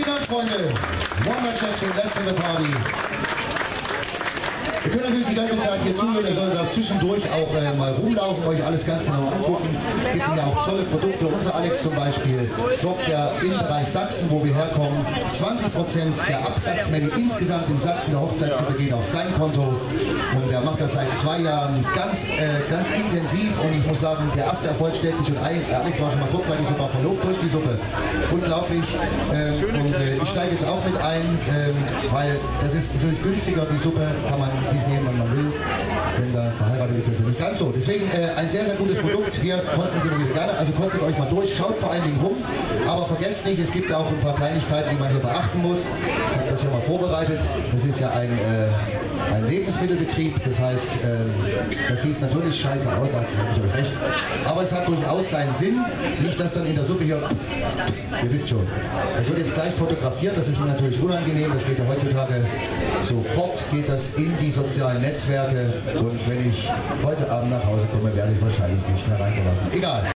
Freunde. Wanda Jackson, Let's Have a Party. Ihr könnt natürlich die ganze Zeit hier zuhören, ihr solltet da zwischendurch auch äh, mal rumlaufen, euch alles ganz genau angucken. Es gibt ja auch tolle Produkte. Unser Alex zum Beispiel sorgt ja im Bereich Sachsen, wo wir herkommen, 20% der Absatzmenge insgesamt in Sachsen der Hochzeitssuppe geht auf sein Konto. Und er macht das seit zwei Jahren ganz, äh, ganz intensiv und ich muss sagen, der erste Erfolg stellt sich und. Alex war schon mal kurzzeitig sogar verlobt durch die Suppe. Unglaublich. Ähm, und äh, ich steige jetzt auch mit ein, ähm, weil das ist natürlich günstiger, die Suppe kann man nicht nehmen, wenn man will. Wenn da ist, ja nicht ganz so. Deswegen äh, ein sehr, sehr gutes Produkt. Wir kosten sie natürlich gerne. Also kostet euch mal durch. Schaut vor allen Dingen rum. Aber vergesst nicht, es gibt auch ein paar Kleinigkeiten, die man hier beachten muss. Das hier mal vorbereitet. Das ist ja ein, äh, ein Lebensmittelbetrieb. Das heißt, ähm, das sieht natürlich scheiße aus, da ich euch recht. Aber es hat durchaus seinen Sinn. Nicht, dass dann in der Suppe hier, ihr wisst schon, es wird jetzt gleich fotografiert. Das ist mir natürlich unangenehm. Das geht ja heutzutage sofort, geht das in die sozialen Netzwerke. Und wenn ich heute Abend nach Hause komme, werde ich wahrscheinlich nicht mehr reingelassen. Egal.